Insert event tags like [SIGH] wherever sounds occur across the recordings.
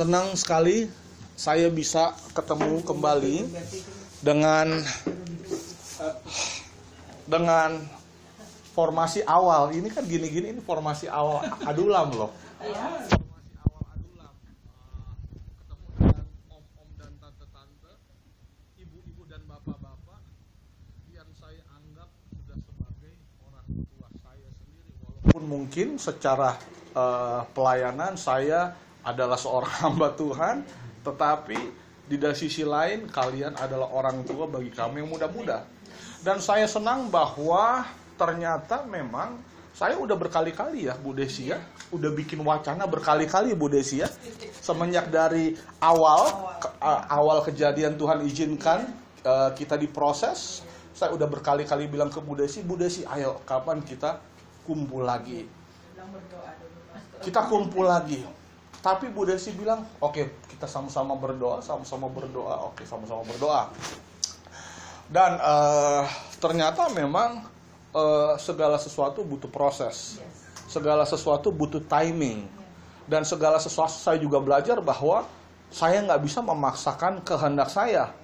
Senang sekali saya bisa ketemu kembali dengan dengan formasi awal. Ini kan gini-gini ini formasi awal adulam loh. Formasi awal adulam. Ketemu dengan om-om dan tante-tante, ibu-ibu dan bapak-bapak yang saya anggap sudah sebagai orang tua saya sendiri walaupun mungkin secara eh, pelayanan saya adalah seorang hamba Tuhan, tetapi di sisi lain kalian adalah orang tua bagi kami yang muda-muda. Dan saya senang bahwa ternyata memang saya udah berkali-kali ya Bu Desi ya, udah bikin wacana berkali-kali Bu Desi ya. Semenjak dari awal ke- awal kejadian Tuhan izinkan eh, kita diproses, saya udah berkali-kali bilang ke Bu Desi, Bu Desi ayo kapan kita kumpul lagi. Kita kumpul lagi. Tapi Bu Desi bilang, oke kita sama-sama berdoa, sama-sama berdoa, oke sama-sama berdoa. Dan eh, ternyata memang eh, segala sesuatu butuh proses, segala sesuatu butuh timing, dan segala sesuatu saya juga belajar bahwa saya nggak bisa memaksakan kehendak saya.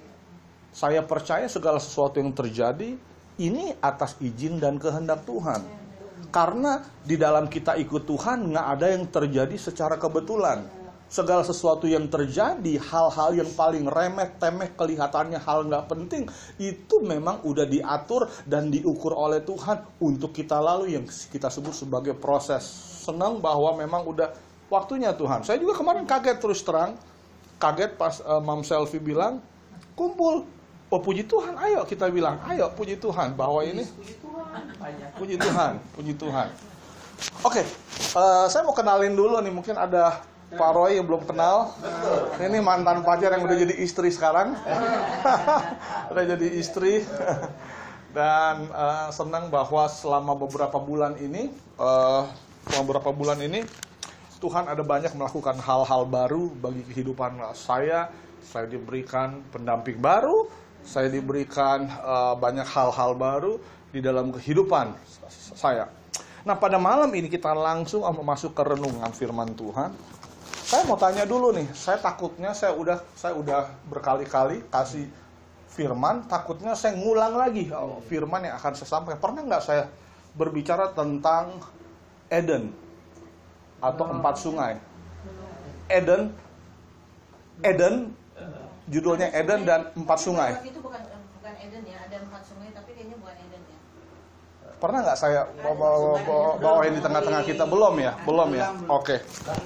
Saya percaya segala sesuatu yang terjadi ini atas izin dan kehendak Tuhan. Karena di dalam kita ikut Tuhan nggak ada yang terjadi secara kebetulan. Segala sesuatu yang terjadi, hal-hal yang paling remeh, temeh, kelihatannya hal nggak penting, itu memang udah diatur dan diukur oleh Tuhan untuk kita lalu yang kita sebut sebagai proses. Senang bahwa memang udah waktunya Tuhan. Saya juga kemarin kaget terus terang, kaget pas eh, Mam Selfie bilang, kumpul. Oh puji Tuhan, ayo kita bilang, ayo puji Tuhan bahwa ini Tuhan, puji Tuhan. Oke, eh, saya mau kenalin dulu nih, mungkin ada Pak Roy yang belum kenal. Ini mantan pacar yang udah jadi istri sekarang. [LAUGHS] udah jadi istri. Dan eh, senang bahwa selama beberapa bulan ini, eh, selama beberapa bulan ini, Tuhan ada banyak melakukan hal-hal baru bagi kehidupan saya. Saya diberikan pendamping baru, saya diberikan eh, banyak hal-hal baru di dalam kehidupan saya. Nah, pada malam ini kita langsung masuk ke renungan firman Tuhan. Saya mau tanya dulu nih, saya takutnya saya udah saya udah berkali-kali kasih firman, takutnya saya ngulang lagi oh, firman yang akan saya sampaikan. Pernah nggak saya berbicara tentang Eden atau empat sungai? Eden, Eden, judulnya Eden dan empat sungai. Itu bukan bukan Eden ya, ada empat sungai tapi kayaknya bukan Eden ya. Pernah nggak saya bawa, bawa, bawain di tengah-tengah kita? Belum ya? Belum ya? Oke. Baru.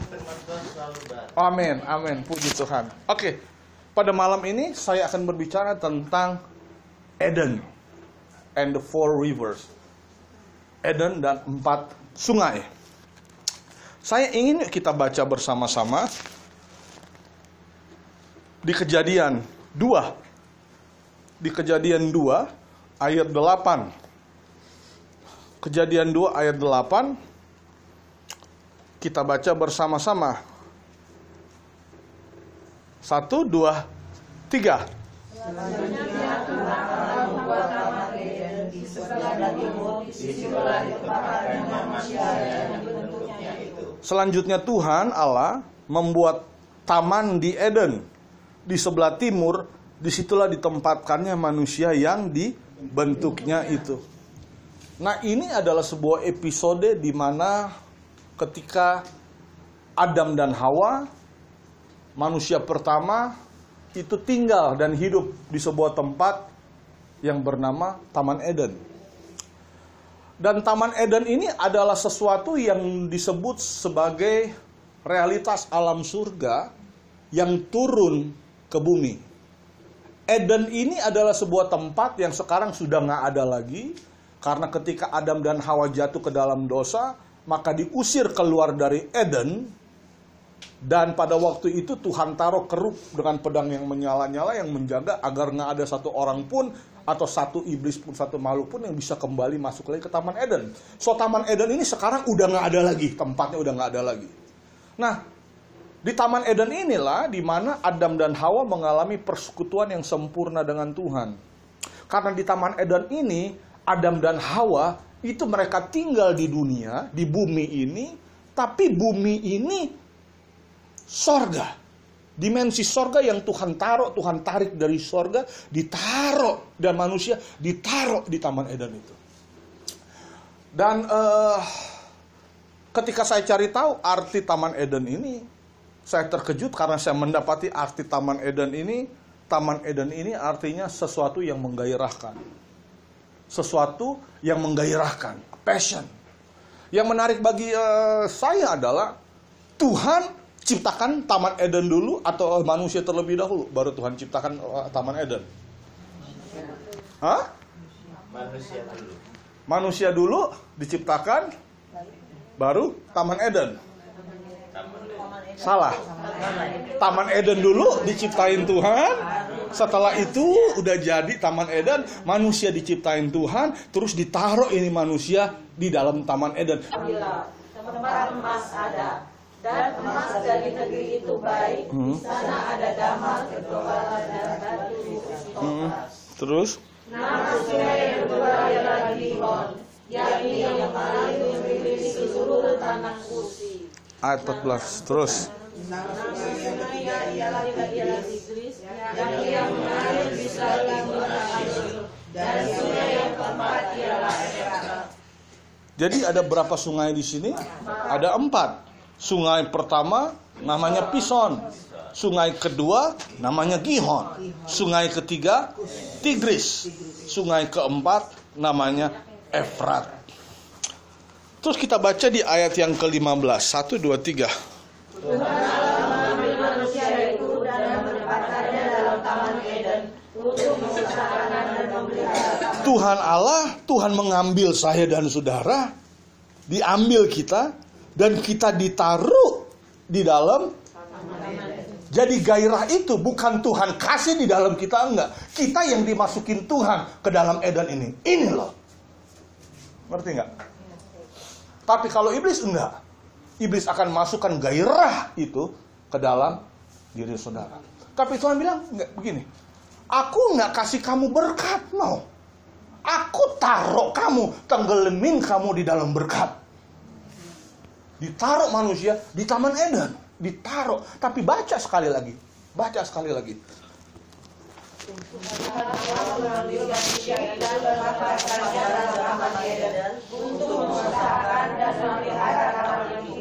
Amin, amin. Puji Tuhan. Oke. Pada malam ini saya akan berbicara tentang Eden and the four rivers. Eden dan empat sungai. Saya ingin kita baca bersama-sama di Kejadian 2. Di Kejadian 2 ayat 8. Kejadian 2 ayat 8 kita baca bersama-sama. Satu, dua, tiga. Selanjutnya Tuhan Allah membuat taman di Eden di sebelah timur. Di situlah ditempatkannya manusia yang dibentuknya itu. Nah ini adalah sebuah episode di mana ketika Adam dan Hawa manusia pertama itu tinggal dan hidup di sebuah tempat yang bernama Taman Eden. Dan Taman Eden ini adalah sesuatu yang disebut sebagai realitas alam surga yang turun ke bumi. Eden ini adalah sebuah tempat yang sekarang sudah nggak ada lagi karena ketika Adam dan Hawa jatuh ke dalam dosa, maka diusir keluar dari Eden dan pada waktu itu Tuhan taruh keruk dengan pedang yang menyala-nyala yang menjaga agar nggak ada satu orang pun atau satu iblis pun satu makhluk pun yang bisa kembali masuk lagi ke Taman Eden. So Taman Eden ini sekarang udah nggak ada lagi, tempatnya udah nggak ada lagi. Nah, di Taman Eden inilah di mana Adam dan Hawa mengalami persekutuan yang sempurna dengan Tuhan. Karena di Taman Eden ini Adam dan Hawa itu mereka tinggal di dunia, di bumi ini, tapi bumi ini sorga. Dimensi sorga yang Tuhan taruh, Tuhan tarik dari sorga, ditaruh dan manusia ditaruh di Taman Eden itu. Dan eh, ketika saya cari tahu arti Taman Eden ini, saya terkejut karena saya mendapati arti Taman Eden ini. Taman Eden ini artinya sesuatu yang menggairahkan, sesuatu yang menggairahkan, passion. Yang menarik bagi eh, saya adalah Tuhan ciptakan Taman Eden dulu atau manusia terlebih dahulu, baru Tuhan ciptakan eh, Taman Eden. Hah? Manusia dulu. Manusia dulu diciptakan, baru Taman Eden. Salah. Taman Eden dulu diciptain Tuhan. Setelah itu udah jadi Taman Eden, manusia diciptain Tuhan, terus ditaruh ini manusia di dalam Taman Eden. Bila tempat emas ada dan emas dari negeri itu baik, Hmm. di sana ada damar, kedobalan dan batu Hmm. Terus Nama sungai yang kedua ialah Gihon, yakni yang paling memiliki seluruh tanah Kusi. Ayat 14. Terus jadi ada berapa sungai di sini? Ada empat. Sungai pertama namanya Pison. Sungai kedua namanya Gihon. Sungai ketiga Tigris. Sungai keempat namanya Efrat. Terus kita baca di ayat yang ke-15. 1 2 3. mengambil manusia itu dan menempatkannya dalam taman Eden untuk mengusahakan dan memelihara. Tuhan Allah, Tuhan mengambil saya dan saudara, diambil kita, dan kita ditaruh di dalam. Jadi gairah itu bukan Tuhan kasih di dalam kita enggak. Kita yang dimasukin Tuhan ke dalam Eden ini. Ini loh. Ngerti enggak? Tapi kalau iblis enggak. Iblis akan masukkan gairah itu ke dalam diri saudara. Tapi Tuhan bilang enggak begini. Aku enggak kasih kamu berkat, no. Aku taruh kamu, tenggelamin kamu di dalam berkat. Ditaruh manusia di Taman Eden, ditaruh. Tapi baca sekali lagi, baca sekali lagi.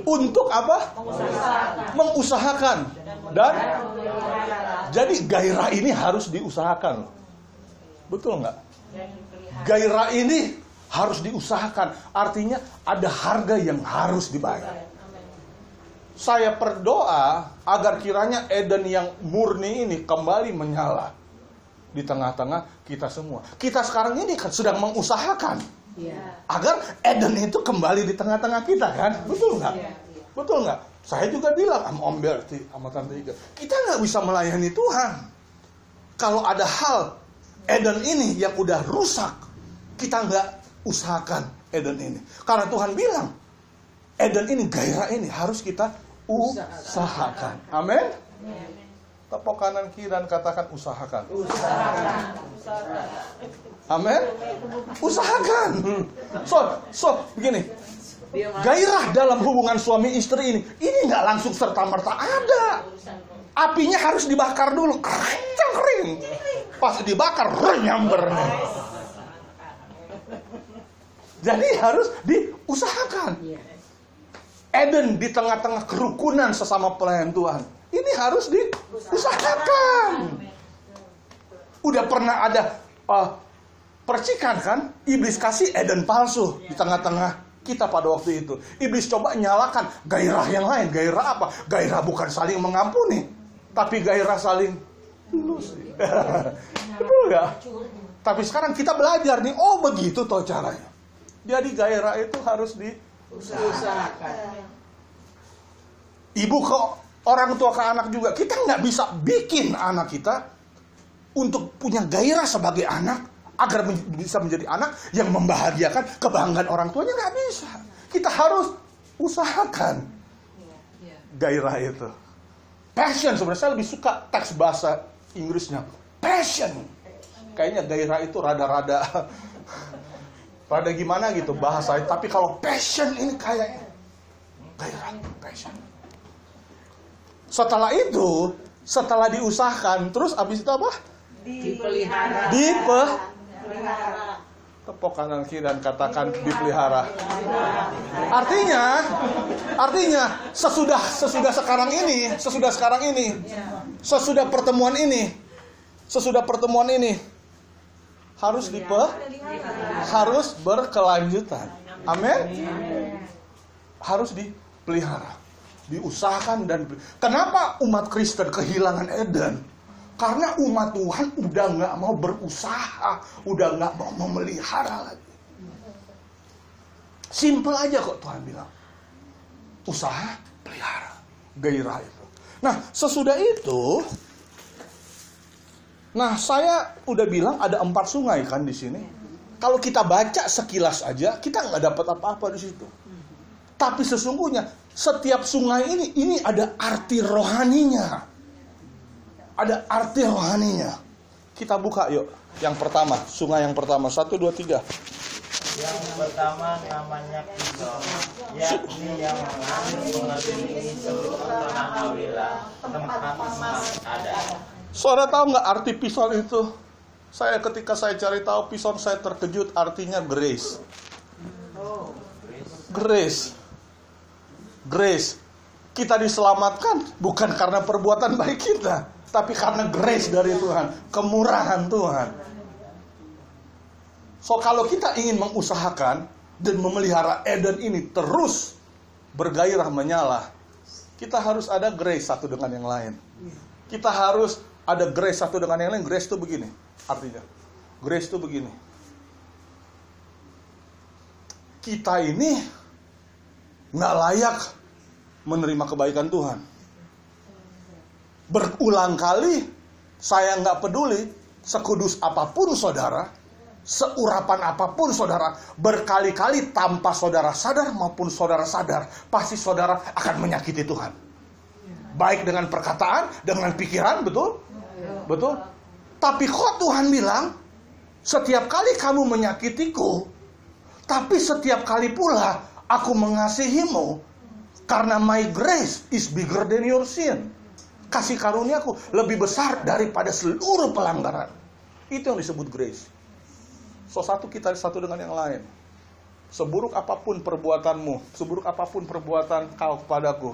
Untuk apa? Mengusahakan. Dan jadi gairah ini harus diusahakan. Betul nggak? Gairah ini harus diusahakan. Artinya ada harga yang harus dibayar. Saya berdoa agar kiranya Eden yang murni ini kembali menyala di tengah-tengah kita semua. Kita sekarang ini kan sedang mengusahakan agar Eden itu kembali di tengah-tengah kita kan, betul nggak? Betul nggak? Saya juga bilang sama Om Berti, sama Tante Iga, kita nggak bisa melayani Tuhan kalau ada hal Eden ini yang udah rusak, kita nggak usahakan Eden ini. Karena Tuhan bilang, Eden ini, gairah ini harus kita usahakan. Amin. Tepuk kanan kiri dan katakan usahakan. Amin. Usahakan. So, so begini. Gairah dalam hubungan suami istri ini, ini nggak langsung serta merta ada. Apinya harus dibakar dulu, kencang kering. Pas dibakar, nyamber nih. Jadi harus diusahakan. Eden di tengah-tengah kerukunan sesama pelayan Tuhan. Ini harus diusahakan. Udah pernah ada uh, percikan kan? Iblis kasih Eden palsu di tengah-tengah kita pada waktu itu. Iblis coba nyalakan gairah yang lain. Gairah apa? Gairah bukan saling mengampuni, tapi gairah saling lulus. [LAUGHS] Betul nggak? Tapi sekarang kita belajar nih, oh begitu toh caranya. Jadi gairah itu harus diusahakan. Ibu ke orang tua ke anak juga, kita nggak bisa bikin anak kita untuk punya gairah sebagai anak agar men- bisa menjadi anak yang membahagiakan kebanggaan orang tuanya nggak bisa. Kita harus usahakan gairah itu. Passion sebenarnya saya lebih suka teks bahasa Inggrisnya. Passion. Kayaknya gairah itu rada-rada [LAUGHS] rada gimana gitu bahasa tapi kalau passion ini kayaknya gairah passion. Setelah itu setelah diusahakan, terus abis itu apa? Dipelihara. Dipe, Pelihara. tepuk kanan kiri dan katakan dipelihara. Artinya, artinya sesudah sesudah sekarang ini, sesudah sekarang ini, sesudah pertemuan ini, sesudah pertemuan ini harus dipe, harus berkelanjutan. Amin. Harus dipelihara, diusahakan dan kenapa umat Kristen kehilangan Eden? Karena umat Tuhan udah nggak mau berusaha, udah nggak mau memelihara lagi. Simple aja kok Tuhan bilang. Usaha, pelihara. Gairah itu. Nah, sesudah itu, nah saya udah bilang ada empat sungai kan di sini. Kalau kita baca sekilas aja, kita nggak dapat apa-apa di situ. Tapi sesungguhnya setiap sungai ini, ini ada arti rohaninya. Ada arti rohaninya. Kita buka yuk. Yang pertama, sungai yang pertama. Satu, dua, tiga. Yang pertama namanya Pison, yakni yang mengerti seluruh tanah Awila, tempat emas ada. Saudara tahu nggak arti pison itu? Saya ketika saya cari tahu pison saya terkejut artinya grace. Grace. Grace. Kita diselamatkan bukan karena perbuatan baik kita, tapi karena grace dari Tuhan, kemurahan Tuhan. So kalau kita ingin mengusahakan dan memelihara Eden ini terus bergairah menyala, kita harus ada grace satu dengan yang lain. Kita harus ada grace satu dengan yang lain. Grace itu begini artinya. Grace itu begini. Kita ini nggak layak menerima kebaikan Tuhan. Berulang kali saya nggak peduli sekudus apa pun saudara, seurapan apa pun saudara, berkali-kali tanpa saudara sadar maupun saudara sadar, pasti saudara akan menyakiti Tuhan. Baik dengan perkataan, dengan pikiran, betul? Betul? Tapi kok Tuhan bilang, setiap kali kamu menyakitiku, tapi setiap kali pula aku mengasihimu, karena my grace is bigger than your sin. Kasih karuniaku lebih besar daripada seluruh pelanggaran. Itu yang disebut grace. So satu kita satu dengan yang lain. Seburuk apa pun perbuatanmu, seburuk apa pun perbuatan kau kepadaku,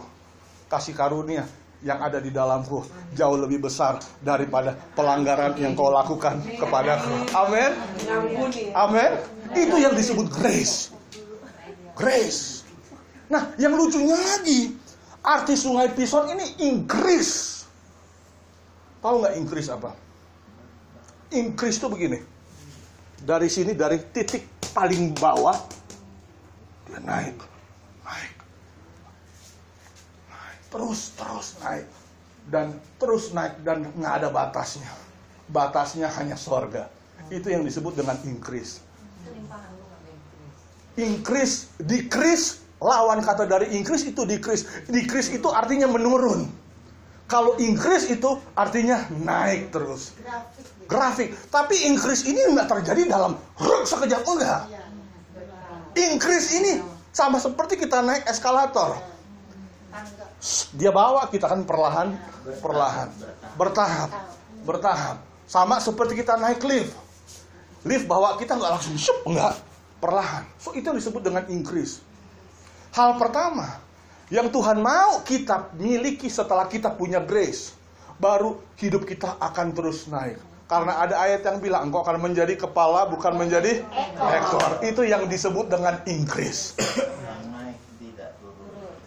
kasih karunia yang ada di dalamku jauh lebih besar daripada pelanggaran yang kau lakukan kepadaku. Amin. Amin. Itu yang disebut grace. Grace. Nah, yang lucunya lagi, arti sungai Pison ini increase. Tahu nggak increase apa? Increase itu begini. Dari sini, dari titik paling bawah, dia naik, naik, naik, terus, terus naik. Dan terus naik, dan nggak ada batasnya. Batasnya hanya sorga. Itu yang disebut dengan increase. Increase, decrease, lawan kata dari increase itu decrease. Decrease itu artinya menurun. Kalau increase itu artinya naik terus. Grafik. Tapi increase ini nggak terjadi dalam ruk sekejap enggak. Increase ini sama seperti kita naik eskalator. Dia bawa kita kan perlahan, perlahan, bertahap, bertahap. Sama seperti kita naik lift. Lift bawa kita nggak langsung syup, enggak, perlahan. So itu yang disebut dengan increase. Hal pertama yang Tuhan mau kita miliki setelah kita punya grace, baru hidup kita akan terus naik. Karena ada ayat yang bilang engkau akan menjadi kepala bukan menjadi ekor. Itu yang disebut dengan increase.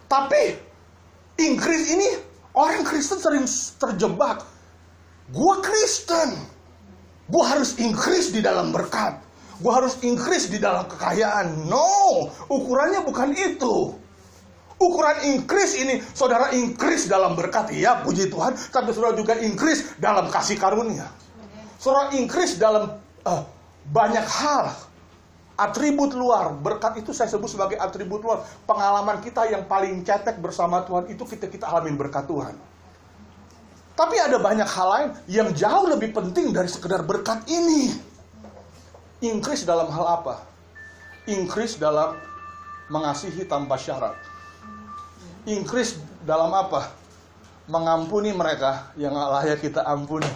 Tapi increase ini orang Kristen sering terjebak. Gua Kristen. Gua harus increase di dalam berkat. Gua harus increase di dalam kekayaan. No, ukurannya bukan itu. Ukuran increase ini, saudara increase dalam berkat, iya puji Tuhan, tapi saudara juga increase dalam kasih karunia. Saudara increase dalam eh, banyak hal. Atribut luar, berkat itu saya sebut sebagai atribut luar. Pengalaman kita yang paling cetek bersama Tuhan itu kita kita alamin berkat Tuhan. Tapi ada banyak hal lain yang jauh lebih penting dari sekedar berkat ini. Increase dalam hal apa? Increase dalam mengasihi tanpa syarat. Increase dalam apa? mengampuni mereka yang nggak layak kita ampuni.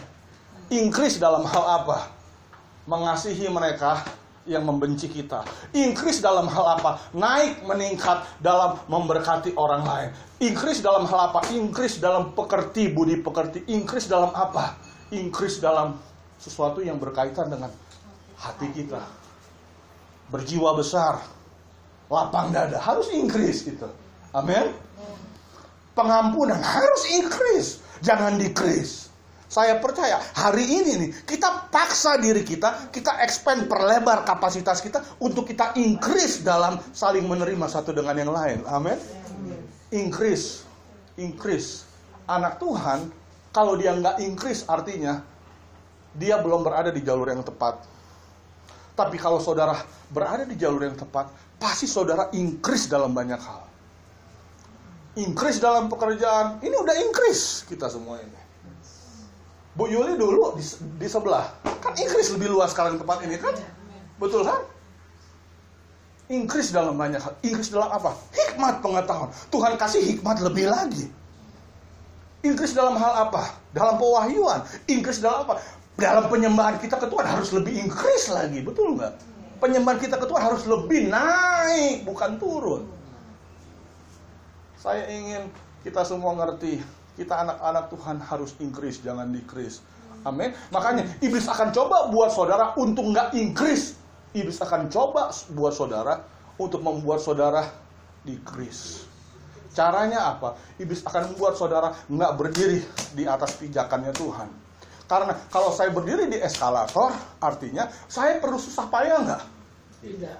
Increase dalam hal apa? Mengasihi mereka yang membenci kita. Increase dalam hal apa? Naik meningkat dalam memberkati orang lain. Increase dalam hal apa? Increase dalam pekerti, budi pekerti. Increase dalam apa? Increase dalam sesuatu yang berkaitan dengan hati kita. Berjiwa besar, lapang dada, harus increase gitu. Amin. Pengampunan harus increase, jangan decrease. Saya percaya hari ini nih kita paksa diri kita, kita expand perlebar kapasitas kita untuk kita increase dalam saling menerima satu dengan yang lain. Amin. Increase, increase. Anak Tuhan kalau dia nggak increase artinya dia belum berada di jalur yang tepat. Tapi kalau saudara berada di jalur yang tepat, pasti saudara increase dalam banyak hal. Increase dalam pekerjaan, ini udah increase kita semua ini. Bu Yuli dulu di, di sebelah, kan increase lebih luas sekarang tempat ini kan? Betul kan? Increase dalam banyak hal. Increase dalam apa? Hikmat pengetahuan. Tuhan kasih hikmat lebih lagi. Increase dalam hal apa? Dalam pewahyuan. Increase dalam apa? Dalam penyembahan kita ke Tuhan harus lebih increase lagi. Betul nggak? Penyembahan kita ke Tuhan harus lebih naik, bukan turun. Saya ingin kita semua ngerti, kita anak-anak Tuhan harus increase, jangan decrease. Amin. Makanya iblis akan coba buat saudara untuk nggak increase. Iblis akan coba buat saudara untuk membuat saudara decrease. Caranya apa? Iblis akan membuat saudara nggak berdiri di atas pijakannya Tuhan. Karena kalau saya berdiri di eskalator, artinya saya perlu susah payah nggak? Tidak.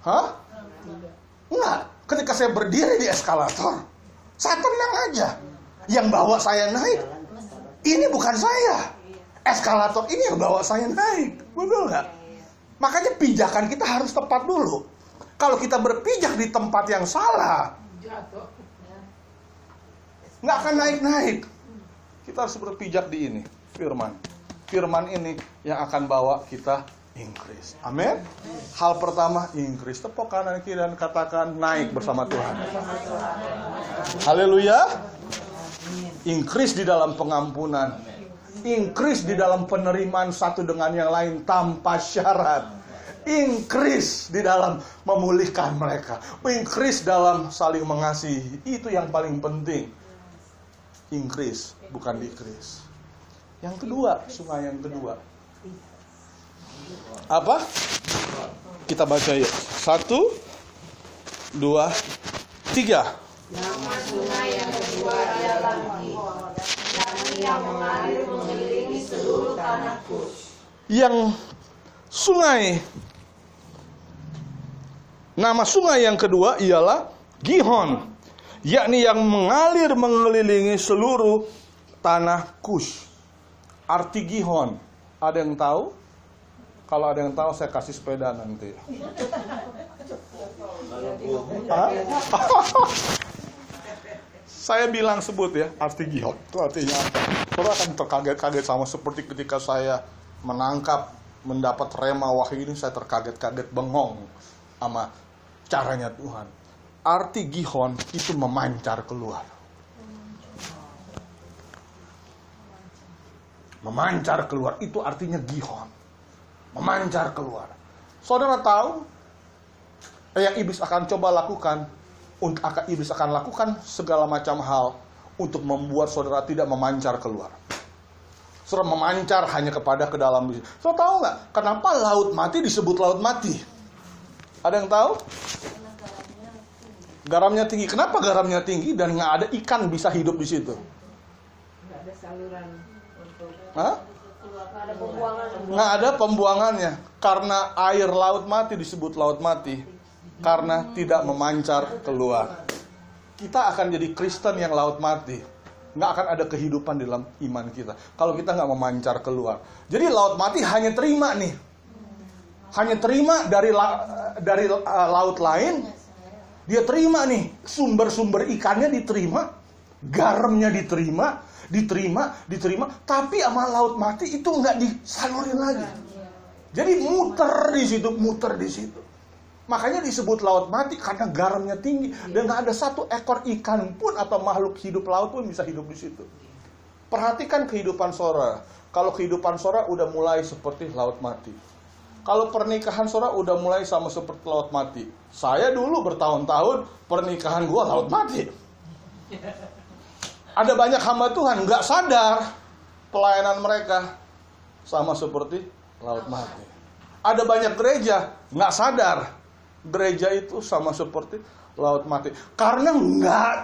Hah? Enggak. Ketika saya berdiri di eskalator, saya tenang aja. Yang bawa saya naik, ini bukan saya. Eskalator ini yang bawa saya naik. Betul nggak? Makanya pijakan kita harus tepat dulu. Kalau kita berpijak di tempat yang salah, nggak akan naik-naik. Kita harus berpijak di ini, firman. Firman ini yang akan bawa kita increase. Amin. Hal pertama increase. Tepuk kanan kiri dan katakan naik bersama Tuhan. Haleluya. Increase di dalam pengampunan. Increase di dalam penerimaan satu dengan yang lain tanpa syarat. Increase di dalam memulihkan mereka. Increase dalam saling mengasihi. Itu yang paling penting. Increase, bukan decrease. Yang kedua, sungai yang kedua. Apa? Kita baca yuk. Satu, dua, tiga. Nama sungai yang kedua adalah Gihon. Yang mengalir mengelilingi seluruh tanah Kus. Yang sungai Nama sungai yang kedua ialah Gihon, yakni yang mengalir mengelilingi seluruh tanah Kus. Arti Gihon, ada yang tahu? Kalau ada yang tahu saya kasih sepeda nanti. [LAUGHS] Saya bilang sebut ya arti Gihon itu artinya apa? Akan terkaget-kaget sama seperti ketika saya menangkap mendapat rema wahyu ini saya terkaget-kaget bengong sama caranya Tuhan. Arti Gihon itu memancar keluar. Memancar keluar itu artinya Gihon. Memancar keluar. Saudara tahu yang iblis akan coba lakukan untuk akan iblis akan lakukan segala macam hal untuk membuat saudara tidak memancar keluar. Saudara memancar hanya kepada ke dalam. Saudara tahu nggak kenapa laut mati disebut laut mati? Ada yang tahu? Garamnya tinggi. Kenapa garamnya tinggi dan nggak ada ikan bisa hidup di situ? Nggak ada saluran untuk Hah? nggak ada pembuangan. Nggak ada pembuangannya karena air laut mati disebut laut mati karena tidak memancar keluar. Kita akan jadi Kristen yang laut mati. Nggak akan ada kehidupan di dalam iman kita kalau kita nggak memancar keluar. Jadi laut mati hanya terima nih, hanya terima dari la- dari uh, laut lain. Dia terima nih sumber-sumber ikannya diterima, garamnya diterima, diterima, diterima. Tapi sama laut mati itu nggak disalurin lagi. Jadi muter di situ, muter di situ. Makanya disebut laut mati karena garamnya tinggi dan nggak ada satu ekor ikan pun atau makhluk hidup laut pun bisa hidup di situ. Perhatikan kehidupan Sora. Kalau kehidupan Sora udah mulai seperti laut mati. Kalau pernikahan Sora udah mulai sama seperti laut mati. Saya dulu bertahun-tahun pernikahan gua laut mati. Ada banyak hamba Tuhan nggak sadar pelayanan mereka sama seperti laut mati. Ada banyak gereja nggak sadar gereja itu sama seperti laut mati karena nggak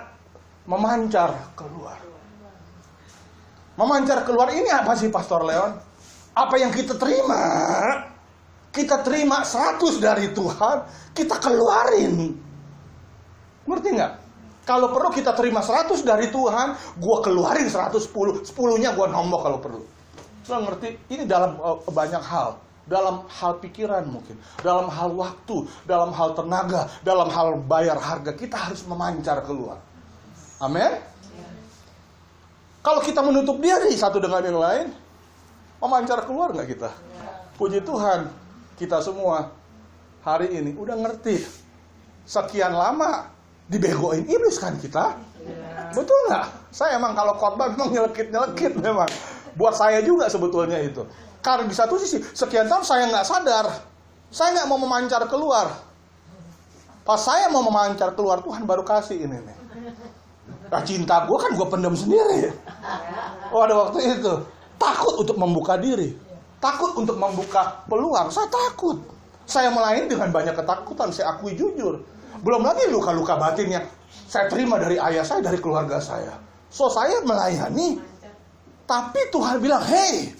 memancar keluar. Memancar keluar ini apa sih Pastor Leon? Apa yang kita terima? Kita terima 100 dari Tuhan, kita keluarin. Ngerti nggak? Kalau perlu kita terima 100 dari Tuhan, gua keluarin 110, 10-nya gua nombok kalau perlu. Lo ngerti? Ini dalam uh, banyak hal. Dalam hal pikiran mungkin, dalam hal waktu, dalam hal tenaga, dalam hal bayar harga, kita harus memancar keluar. Amin? Kalau kita menutup diri satu dengan yang lain, memancar keluar nggak kita? Puji Tuhan, kita semua hari ini udah ngerti. Sekian lama dibegoin iblis kan kita? Betul nggak? Saya emang kalau khotbah memang nyelekit-nyelekit memang. Buat saya juga sebetulnya itu. Karena di satu sisi, sekian tahun saya nggak sadar. Saya nggak mau memancar keluar. Pas saya mau memancar keluar, Tuhan baru kasih ini nih. Nah, cinta gue kan gue pendam sendiri. Oh ada waktu itu. Takut untuk membuka diri. Takut untuk membuka peluang. Saya takut. Saya melayani dengan banyak ketakutan. Saya akui jujur. Belum lagi luka-luka batinnya. Saya terima dari ayah saya, dari keluarga saya. So saya melayani. Tapi Tuhan bilang, hei,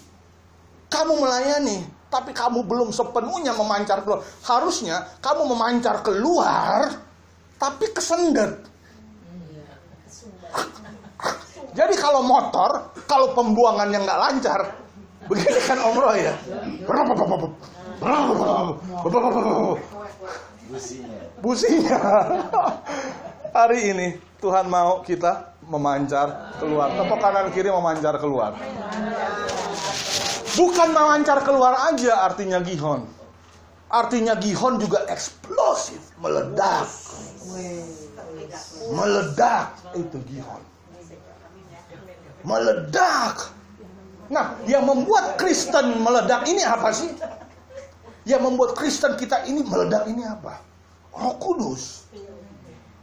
kamu melayani, tapi kamu belum sepenuhnya memancar keluar. Harusnya kamu memancar keluar, tapi kesendet. Jadi kalau motor, kalau pembuangannya nggak lancar, begini kan Om Roy ya. Businya. Businya. Hari ini Tuhan mau kita memancar keluar. Tepuk kanan kiri memancar keluar. Bukan memancar keluar aja artinya gihon. Artinya gihon juga eksplosif, meledak. Meledak itu gihon. Meledak. Nah, yang membuat Kristen meledak ini apa sih? Yang membuat Kristen kita ini meledak ini apa? Roh Kudus.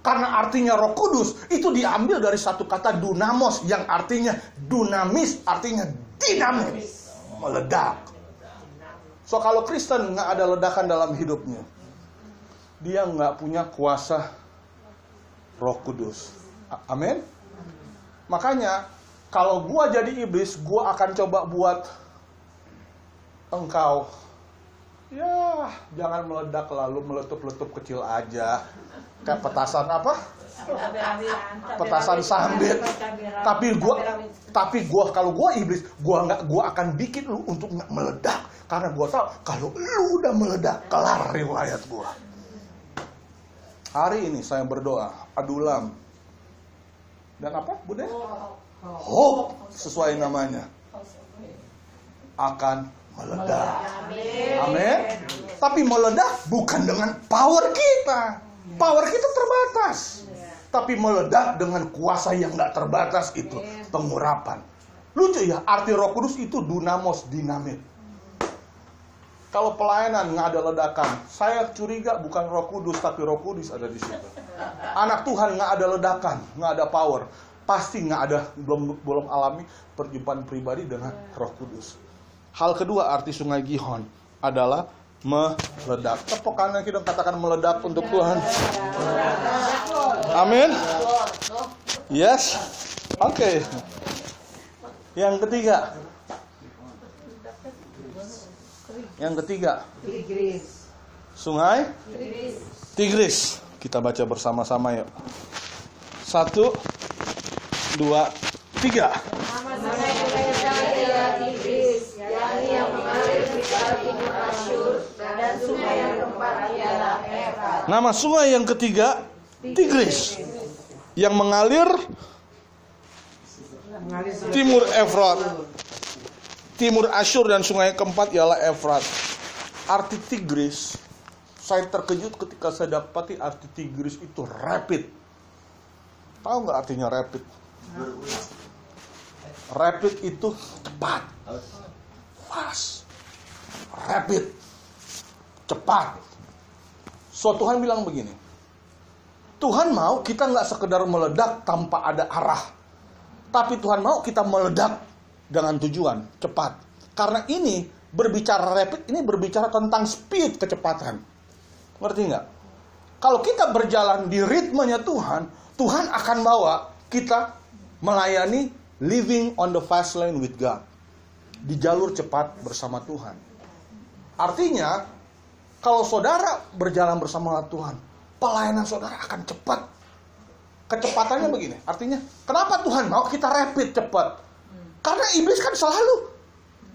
Karena artinya Roh Kudus itu diambil dari satu kata dunamos yang artinya dunamis, artinya dinamis, meledak. So kalau Kristen nggak ada ledakan dalam hidupnya, dia nggak punya kuasa Roh Kudus. Amin. Makanya kalau gua jadi iblis, gua akan coba buat engkau. Ya jangan meledak lalu meletup-letup kecil aja. Kayak petasan apa? Petasan sambit. tapi gua tapi gua kalau gua iblis gua nggak gua akan bikin lu untuk nggak meledak. Karena gua tahu kalau lu udah meledak kelar riwayat gua. Hari ini saya berdoa adulam. Dan apa bunda hope sesuai namanya akan meledak. Amin. Tapi meledak bukan dengan power kita. Power kita terbatas. Tapi meledak dengan kuasa yang nggak terbatas itu pengurapan. Lucu ya arti roh kudus itu dunamos dinamit. Kalau pelayanan nggak ada ledakan saya curiga bukan roh kudus tapi roh kudus ada di situ. Anak Tuhan nggak ada ledakan nggak ada power pasti nggak ada belum belum alami perjumpaan pribadi dengan roh kudus. Hal kedua arti sungai Gihon adalah meledak. Tepuk kanan kita katakan meledak untuk Tuhan. amin. Yes. Oke. Yang ketiga. Yang ketiga. Sungai Tigris. Kita baca bersama-sama yuk. Satu dua tiga Nama sungai yang ketiga Tigris yang mengalir timur Efrat, timur Asyur dan sungai keempat ialah Efrat. Arti Tigris Saya terkejut ketika saya dapati arti Tigris itu rapid. Tahu nggak artinya rapid? Rapid itu cepat, fast, rapid, cepat. So Tuhan bilang begini, Tuhan mau kita nggak sekedar meledak tanpa ada arah, tapi Tuhan mau kita meledak dengan tujuan cepat. Karena ini berbicara rapid, ini berbicara tentang speed kecepatan. Ngerti nggak? Kalau kita berjalan di ritmenya Tuhan, Tuhan akan bawa kita melayani living on the fast lane with God. Di jalur cepat bersama Tuhan. Artinya, kalau saudara berjalan bersama Tuhan, pelayanan saudara akan cepat. Kecepatannya begini, artinya, kenapa Tuhan mau kita rapid cepat? Karena iblis kan selalu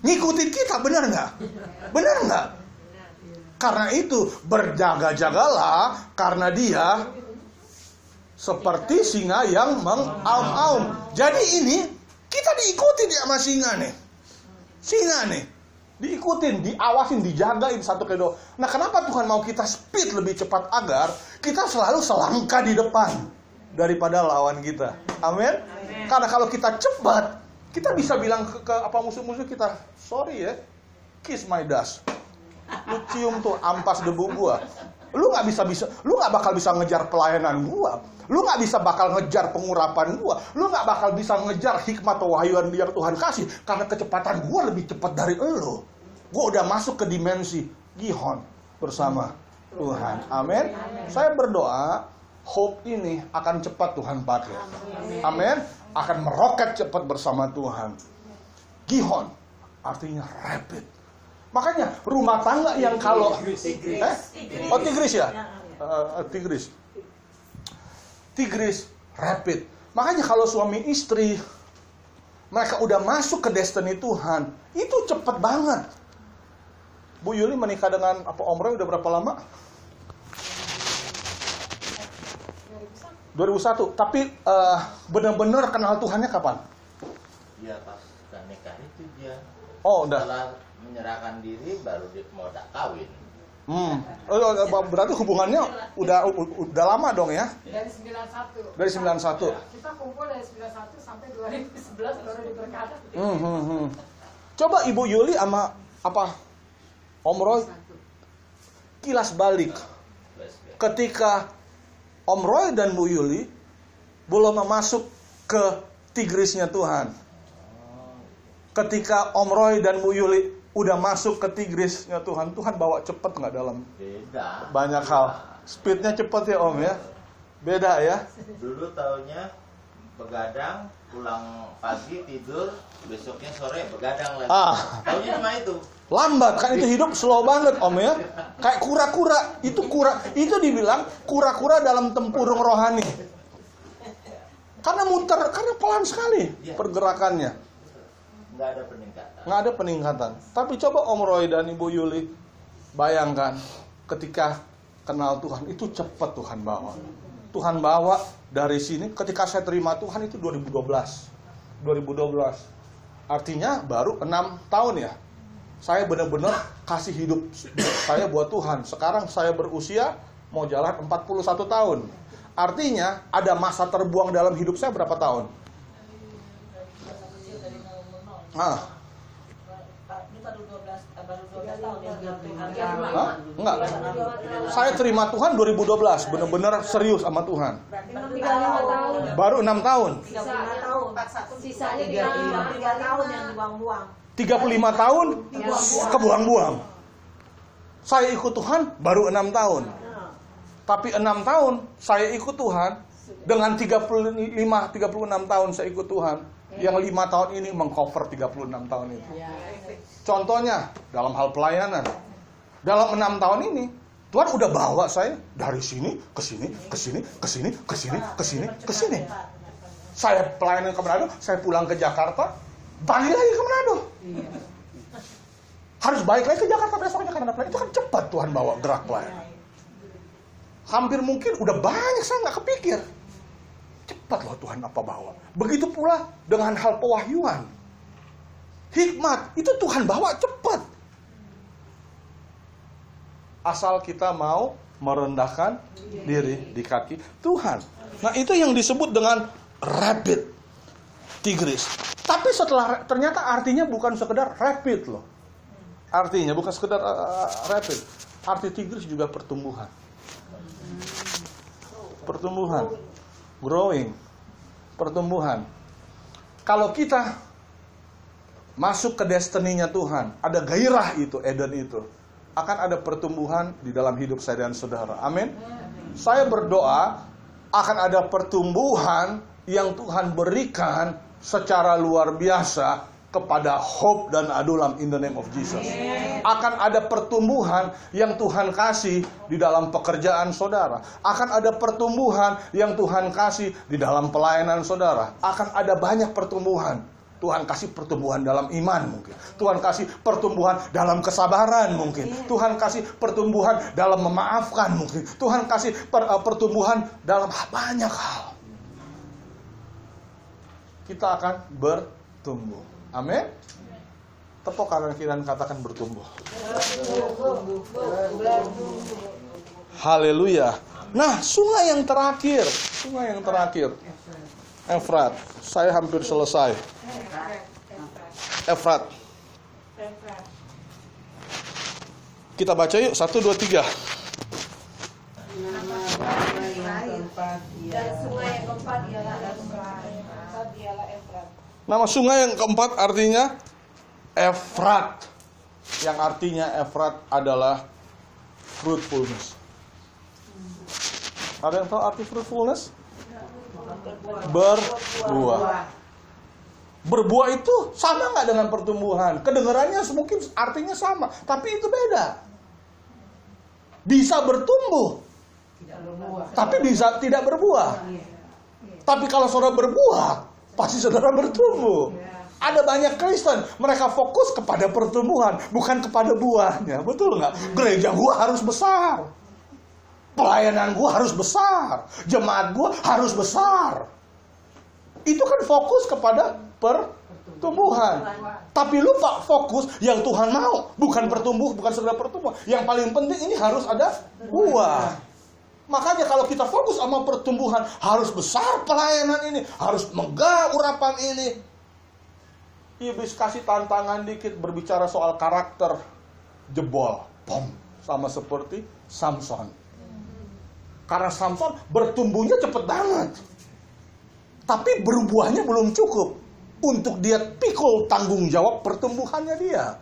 ngikutin kita, benar nggak? Benar nggak? Karena itu berjaga-jagalah karena dia seperti singa yang mengaum-aum. Jadi ini kita diikuti dia sama singa nih. Singa nih. Diikutin, diawasin, dijagain satu ke dua. Nah kenapa Tuhan mau kita speed lebih cepat agar kita selalu selangkah di depan daripada lawan kita. Amin. Karena kalau kita cepat, kita bisa bilang ke, ke apa musuh-musuh kita, sorry ya, kiss my dust. Lu cium tuh ampas debu gua. Lu nggak bisa bisa, lu nggak bakal bisa ngejar pelayanan gua. Lu nggak bisa bakal ngejar pengurapan gua. Lu nggak bakal bisa ngejar hikmat atau wahyuan yang Tuhan kasih karena kecepatan gua lebih cepat dari lu. Gua udah masuk ke dimensi gihon bersama Tuhan. Amin. Saya berdoa hope ini akan cepat Tuhan pakai. Amin. Akan meroket cepat bersama Tuhan. Gihon artinya rapid. Makanya rumah tangga yang kalau eh? Oh Tigris ya? Eh, tigris. Tigris rapid. Makanya kalau suami istri mereka udah masuk ke destiny Tuhan, itu cepet banget. Bu Yuli menikah dengan apa Om Roy udah berapa lama? 2001. Tapi eh, benar-benar kenal Tuhannya kapan? Ya pas sudah nikah itu dia. Oh, udah. Setelah menyerahkan diri baru dia mau tak kawin. Hmm. Oh, berarti hubungannya udah udah lama dong ya? dari 91 Dari 91. kita kumpul dari 91 sampai 2011 baru diberkati Hmm, hmm, hmm. Coba Ibu Yuli sama apa Om Roy kilas balik ketika Om Roy dan Bu Yuli belum masuk ke tigrisnya Tuhan. Ketika Om Roy dan Bu Yuli udah masuk ke tigrisnya Tuhan, Tuhan bawa cepet nggak dalam Beda. banyak hal. Speednya cepet ya Om ya. Beda ya. Dulu taunya begadang, pulang pagi tidur, besoknya sore begadang lagi. Ah. Taunya cuma itu. Lambat kan itu hidup slow banget om ya. Kayak kura-kura itu kura itu dibilang kura-kura dalam tempurung rohani. Karena muter karena pelan sekali Iya. pergerakannya. Nggak ada peningkatan. Nggak ada peningkatan. Tapi coba Om Roy dan Ibu Yuli bayangkan ketika kenal Tuhan itu cepat Tuhan bawa. Tuhan bawa dari sini ketika saya terima Tuhan itu 2012. 2012. Artinya baru enam tahun ya. Saya benar-benar kasih hidup saya buat Tuhan. Sekarang saya berusia mau jalan 41 tahun. Artinya ada masa terbuang dalam hidup saya berapa tahun? Ah, Ini baru 12 eh, baru 12 tahun ya Hah? Enggak. Saya terima Tuhan 2012, benar-benar serius sama Tuhan. Berarti 35 tahun. Baru enam tahun. 35 tahun. 41 Sisanya 35 tahun yang dibuang-buang. 35 tahun kebuang-buang. Saya ikut Tuhan baru enam tahun. Tapi enam tahun saya ikut Tuhan dengan 35 36 tahun saya ikut Tuhan. Yang lima tahun ini mengcover 36 tahun itu. Contohnya dalam hal pelayanan. Dalam enam tahun ini Tuhan udah bawa saya dari sini ke sini, ke sini, ke sini, ke sini, ke sini, ke sini. Saya pelayanan ke Manado, saya pulang ke Jakarta, balik lagi ke Manado. Harus balik lagi ke Jakarta besoknya karena pelayanan. Itu kan cepat Tuhan bawa gerak pelayanan. Hampir mungkin udah banyak saya nggak kepikir. Cepat loh Tuhan apa bawa. Begitu pula dengan hal pewahyuan. Hikmat, itu Tuhan bawa cepat. asal kita mau merendahkan diri di kaki Tuhan. Nah, itu yang disebut dengan rabbit tigris. Tapi setelah ternyata artinya bukan sekedar rabbit loh. Artinya bukan sekedar uh, rabbit. Arti tigris juga pertumbuhan. Pertumbuhan. Growing. Pertumbuhan. Kalau kita masuk ke destininya Tuhan, ada gairah itu, Eden itu akan ada pertumbuhan di dalam hidup saya dan saudara. Amin. Saya berdoa akan ada pertumbuhan yang Tuhan berikan secara luar biasa kepada hope dan adulam in the name of Jesus. Akan ada pertumbuhan yang Tuhan kasih di dalam pekerjaan saudara. Akan ada pertumbuhan yang Tuhan kasih di dalam pelayanan saudara. Akan ada banyak pertumbuhan Tuhan kasih pertumbuhan dalam iman mungkin. Tuhan kasih pertumbuhan dalam kesabaran mungkin. Tuhan kasih pertumbuhan dalam memaafkan mungkin. Tuhan kasih per, uh, pertumbuhan dalam banyak hal. Kita akan bertumbuh. Amin. Tepuk kanan kiri katakan bertumbuh. Haleluya. Nah, sungai yang terakhir, sungai yang terakhir. Efrat, saya hampir selesai. Efrat. Kita baca yuk, satu, dua, tiga. Dan sungai yang keempat ialah Efrat. Nama sungai yang keempat artinya Efrat. Yang artinya Efrat adalah fruitfulness. Ada yang tahu arti fruitfulness? Berbuah. Berbuah itu sama nggak dengan pertumbuhan? Kedengarannya mungkin artinya sama, tapi itu beda. Bisa bertumbuh, tapi bisa tidak berbuah. Tapi kalau saudara berbuah, pasti saudara bertumbuh. Ada banyak Kristen, mereka fokus kepada pertumbuhan, bukan kepada buahnya. Betul nggak? Gereja gua harus besar. Pelayanan gua harus besar. Jemaat gua harus besar. Itu kan fokus kepada pertumbuhan. Tapi lupa fokus yang Tuhan mau, bukan pertumbuh, bukan sekedar pertumbuhan. Yang paling penting ini harus ada buah. Makanya kalau kita fokus sama pertumbuhan, harus besar pelayanan ini, harus megah urapan ini. Iblis kasih tantangan dikit berbicara soal karakter jebol, pom, sama seperti Samson. Karena Samson bertumbuhnya cepet banget. Tapi berbuahnya belum cukup untuk dia pikul tanggung jawab pertumbuhannya dia.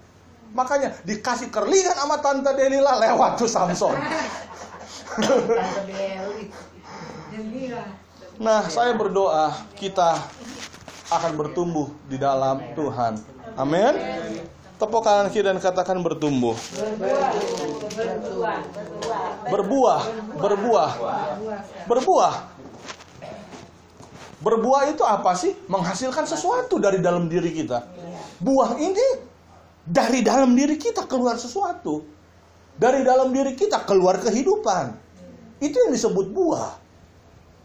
Makanya dikasih kerlingan sama Tante Delila lewat tuh Samson. Nah, saya berdoa kita akan bertumbuh di dalam Tuhan. Amin. Tepuk kanan kiri dan katakan bertumbuh. Berbuah, berbuah, berbuah. Berbuah itu apa sih? Menghasilkan sesuatu dari dalam diri kita. Buah ini dari dalam diri kita keluar sesuatu. Dari dalam diri kita keluar kehidupan. Itu yang disebut buah.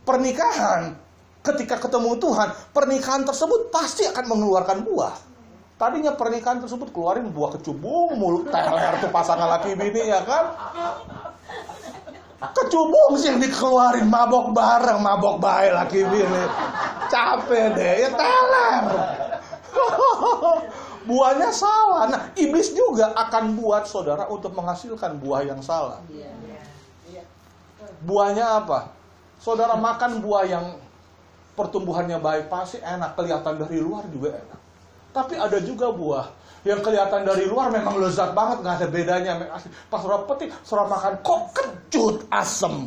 Pernikahan, ketika ketemu Tuhan, pernikahan tersebut pasti akan mengeluarkan buah. Tadinya pernikahan tersebut keluarin buah kecubung mulu, teler tuh pasangan laki bini ya kan? Kecubung sih yang dikeluarin mabok bareng, mabok baik laki bini. Capek deh, ya teler. [LAUGHS] Buahnya salah. Nah, iblis juga akan buat saudara untuk menghasilkan buah yang salah. Buahnya apa? Saudara makan buah yang pertumbuhannya baik pasti enak, kelihatan dari luar juga enak. Tapi ada juga buah yang kelihatan dari luar memang lezat banget, nggak ada bedanya. Pas saudara petik, saudara makan kok kecut asem.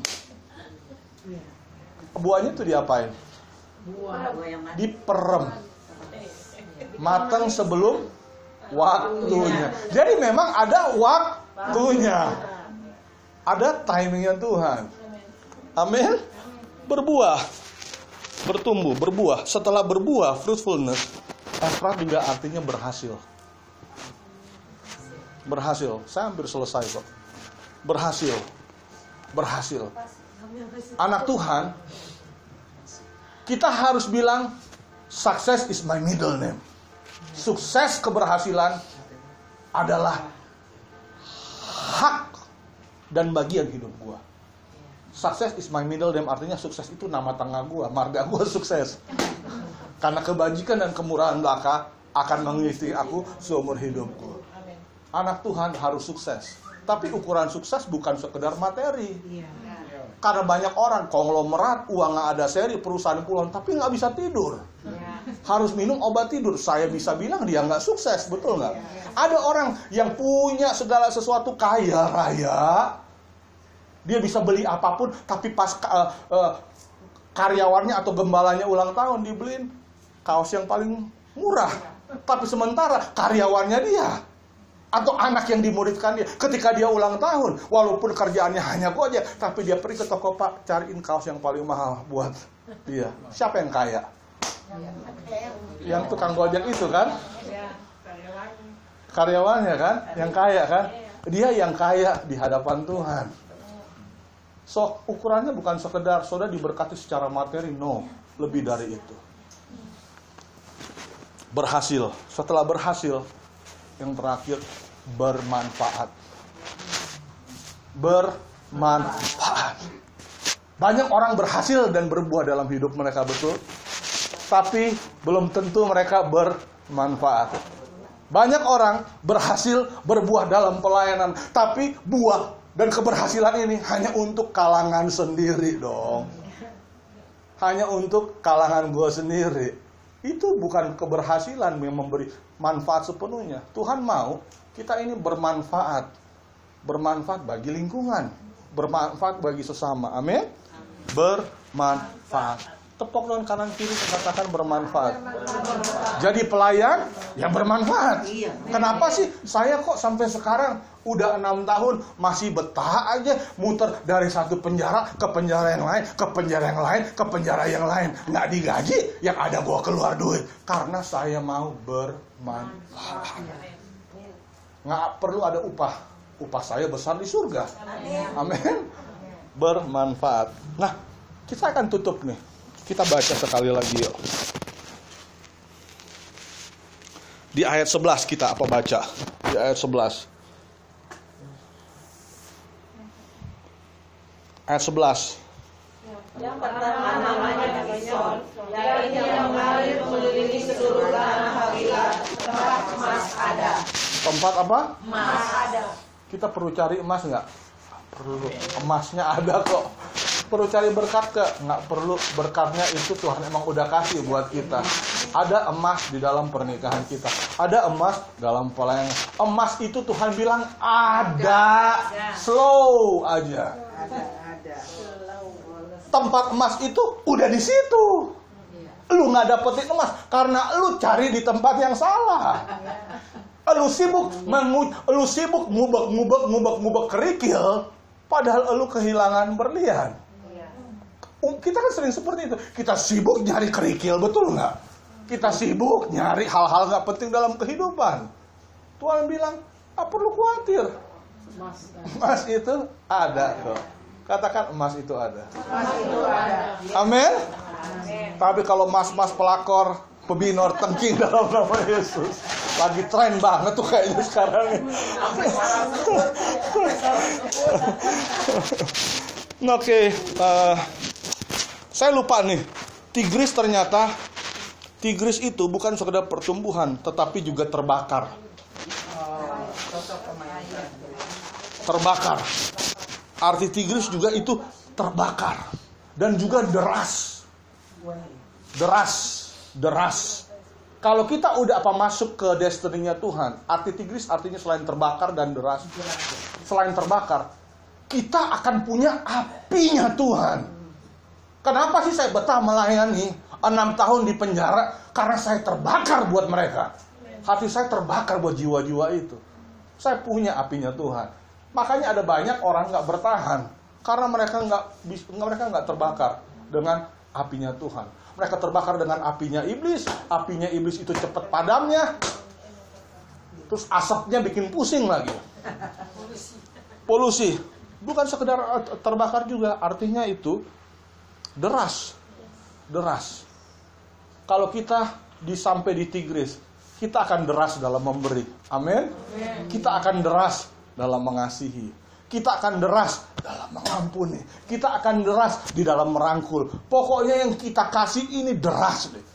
Buahnya tuh diapain? Diperem. Matang sebelum waktunya. Jadi memang ada waktunya. Ada timingnya Tuhan. Amin. Berbuah. Bertumbuh, berbuah. Setelah berbuah, fruitfulness, Efrat juga artinya berhasil. Berhasil. Saya hampir selesai kok. Berhasil. Berhasil. Anak Tuhan, kita harus bilang, success is my middle name. Sukses keberhasilan adalah hak dan bagian hidup gua. Sukses is my middle name artinya sukses itu nama tengah gua, marga gua [LAUGHS] sukses. Karena kebajikan dan kemurahan belaka akan mengisi aku seumur hidupku. Anak Tuhan harus sukses. Tapi ukuran sukses bukan sekedar materi. Karena banyak orang konglomerat, uang nggak ada seri, perusahaan puluhan, tapi nggak bisa tidur. Harus minum obat tidur. Saya bisa bilang dia nggak sukses, betul nggak? Ada orang yang punya segala sesuatu kaya raya, dia bisa beli apa pun, tapi pas uh, uh, karyawannya atau gembalanya ulang tahun dibeliin kaos yang paling murah. Tapi sementara karyawannya dia atau anak yang dimuridkan dia ketika dia ulang tahun walaupun kerjaannya hanya gojek tapi dia pergi ke toko pak cariin kaos yang paling mahal buat dia siapa yang kaya yang tukang gojek itu kan? Karyawannya kan? Yang kaya kan? Dia yang kaya di hadapan Tuhan. So ukurannya bukan sekedar saudara diberkati secara materi no. Lebih dari itu. Berhasil. Setelah berhasil yang terakhir bermanfaat. Bermanfaat. Banyak orang berhasil dan berbuah dalam hidup mereka betul, tapi belum tentu mereka bermanfaat. Banyak orang berhasil berbuah dalam pelayanan, tapi buah dan keberhasilan ini hanya untuk kalangan sendiri dong. Hanya untuk kalangan gue sendiri. Itu bukan keberhasilan yang memberi manfaat sepenuhnya. Tuhan mau kita ini bermanfaat. Bermanfaat bagi lingkungan, bermanfaat bagi sesama. Amin. Bermanfaat. Tepuk dengan kanan kiri katakan bermanfaat. Jadi pelayan yang bermanfaat. Kenapa sih saya kok sampai sekarang udah enam tahun masih betah aja muter dari satu penjara ke penjara yang lain, ke penjara yang lain, ke penjara yang lain, nggak digaji, yang ada gua keluar duit karena saya mau bermanfaat. Nggak perlu ada upah, upah saya besar di surga. Amin. Bermanfaat. Nah, kita akan tutup nih. Kita baca sekali lagi yuk. Di ayat 11 kita apa baca? Di ayat 11. Ayat 11. Yang pertama namanya Gison, yaitu yang mengalir mengelilingi seluruh tanah Hawilah, tempat emas ada. Tempat apa? Emas ada. Kita perlu cari emas nggak? Perlu. Emasnya ada kok. Perlu cari berkat ke? Nggak perlu. Berkatnya itu Tuhan emang udah kasih buat kita. Ada emas di dalam pernikahan kita. Ada emas dalam pelayanan. Emas itu Tuhan bilang ada. Slow aja. Tempat emas itu udah di situ. Lu nggak dapetin emas karena lu cari di tempat yang salah. Lu sibuk mengu, lu sibuk ngubek ngubek ngubek ngubek kerikil, padahal lu kehilangan berlian. Um, Kita kan sering seperti itu. Kita sibuk nyari kerikil, betul nggak? Kita sibuk nyari hal-hal nggak penting dalam kehidupan. Tuhan bilang, apa perlu khawatir. Emas itu ada kok. Katakan emas itu ada. Emas itu ada. Amin. Tapi kalau mas-mas pelakor, pebinor tengking [LAUGHS] dalam nama Yesus, lagi tren banget tuh kayaknya sekarang. [LAUGHS] Oke, eh, saya lupa nih. Tigris ternyata tigris itu bukan sekedar pertumbuhan, tetapi juga terbakar. Terbakar. Arti tigris juga itu terbakar dan juga deras. Deras, deras. Kalau kita udah apa masuk ke destininya Tuhan, arti tigris artinya selain terbakar dan deras. Selain terbakar, kita akan punya apinya Tuhan. Kenapa sih saya betah melayani enam tahun di penjara? Karena saya terbakar buat mereka. Hati saya terbakar buat jiwa-jiwa itu. Saya punya apinya Tuhan. Makanya ada banyak orang nggak bertahan karena mereka nggak mereka nggak terbakar dengan apinya Tuhan. Mereka terbakar dengan apinya iblis. Apinya iblis itu cepat padamnya. Terus asapnya bikin pusing lagi. Polusi. Bukan sekedar eh, terbakar juga, artinya itu deras. Deras. Kalau kita di sampai di Tigris, kita akan deras dalam memberi. Amin. Kita akan deras dalam mengasihi. Kita akan deras dalam mengampuni. Kita akan deras di dalam merangkul. Pokoknya yang kita kasih ini deras deh.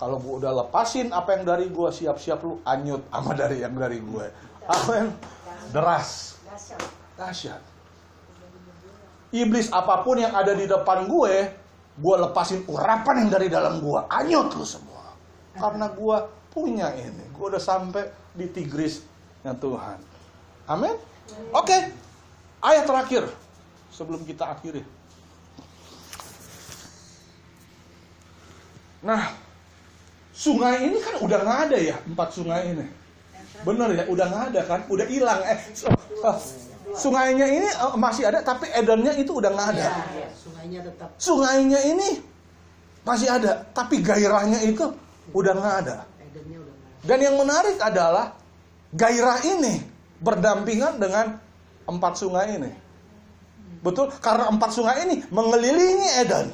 Kalau gue udah lepasin apa yang dari gue, siap-siap lu anyut sama dari yang dari gue. Amin. Deras. Dahsyat. Iblis apa pun yang ada di depan gue, gue lepasin urapan yang dari dalam gue. Anyut lu semua. Karena gue punya ini. Gue udah sampai di Tigrisnya Tuhan. Amin. Oke. Ayat terakhir sebelum kita akhiri. Nah, sungai ini kan udah nggak ada ya empat sungai ini. Bener ya, udah nggak ada kan, udah hilang. Eh, sungainya ini eh, masih ada, tapi Edennya itu udah nggak ada. Ya, sungainya tetap Sungainya ini masih ada, tapi gairahnya itu udah nggak ada. Dan yang menarik adalah gairah ini berdampingan dengan empat sungai ini. Betul? Karena empat sungai ini mengelilingi Eden.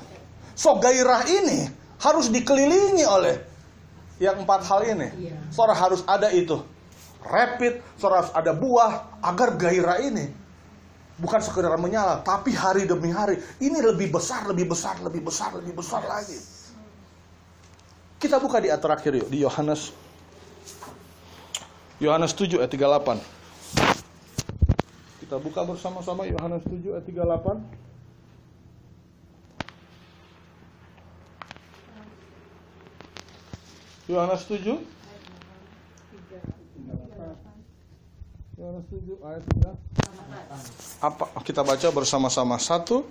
So gairah ini harus dikelilingi oleh yang empat hal ini. Iya. Saudara harus ada itu. Rapid, saudara harus ada buah agar gairah ini bukan sekedar menyala, tapi hari demi hari ini lebih besar, lebih besar, lebih besar, lebih besar lagi. Kita buka di ayat terakhir yuk di Yohanes Yohanes 7 ayat 38. Kita buka bersama-sama Yohanes 7 ayat 38. Yohanes 7 Yohanes 7 ayat 3 Apa kita baca bersama-sama Satu,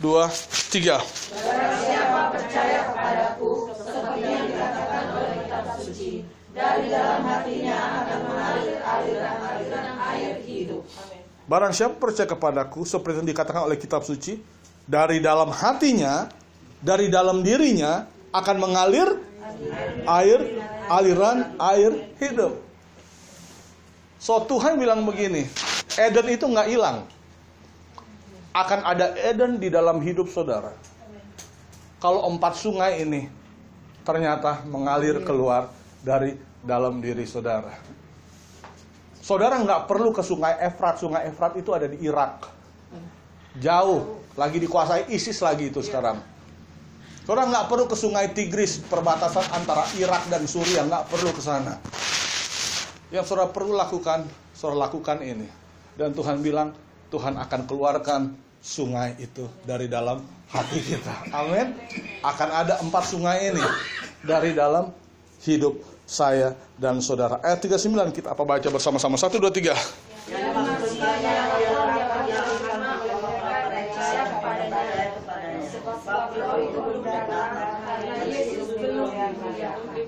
dua, tiga Siapa percaya kepadaku seperti yang dikatakan oleh kitab suci dari dalam hatinya akan mengalir aliran-aliran air hidup. Barang siapa percaya kepadaku seperti yang dikatakan oleh kitab suci dari dalam hatinya, dari dalam dirinya akan mengalir air aliran air hidup. So Tuhan bilang begini, Eden itu nggak hilang. Akan ada Eden di dalam hidup saudara. Kalau empat sungai ini ternyata mengalir keluar dari dalam diri saudara. Saudara nggak perlu ke sungai Efrat. Sungai Efrat itu ada di Irak. Jauh. Lagi dikuasai ISIS lagi itu sekarang. Saudara nggak perlu ke sungai Tigris. Perbatasan antara Irak dan Suriah. Nggak perlu ke sana. Yang saudara perlu lakukan, saudara lakukan ini. Dan Tuhan bilang, Tuhan akan keluarkan sungai itu dari dalam hati kita. Amin. Akan ada empat sungai ini dari dalam hidup saya dan saudara. Ayat 39 kita apa baca bersama-sama. Satu, dua, tiga. Yang maksudnya adalah yang pertama percaya kepada dia sebab roh itu belum datang karena Yesus belum dimuliakan.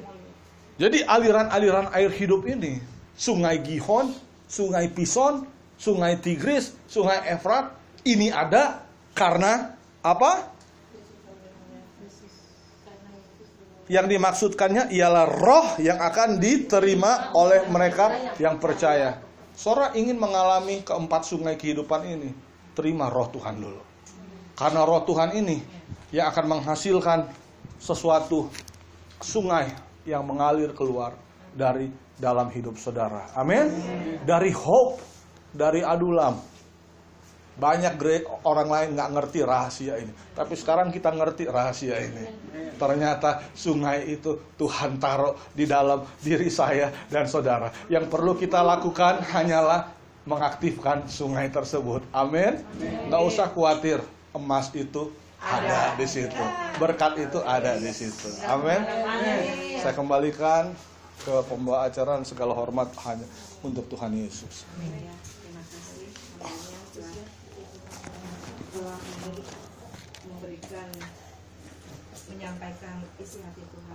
Jadi aliran-aliran air hidup ini, sungai Gihon, sungai Pison, sungai Tigris, sungai Efrat, ini ada karena apa? Yang dimaksudkannya ialah roh yang akan diterima oleh mereka yang percaya. Sora ingin mengalami keempat sungai kehidupan ini, terima roh Tuhan dulu. Karena roh Tuhan ini yang akan menghasilkan sesuatu sungai yang mengalir keluar dari dalam hidup saudara. Amin. Dari hope, dari adulam. Banyak orang lain nggak ngerti rahasia ini, tapi sekarang kita ngerti rahasia ini. Ternyata sungai itu Tuhan taruh di dalam diri saya dan saudara. Yang perlu kita lakukan hanyalah mengaktifkan sungai tersebut. Amin. Nggak usah khawatir, emas itu ada di situ. Berkat itu ada di situ. Amin. Saya kembalikan ke pembawa acara segala hormat hanya untuk Tuhan Yesus. Terima kasih kiranya Tuhan telah memberikan menyampaikan isi hati Tuhan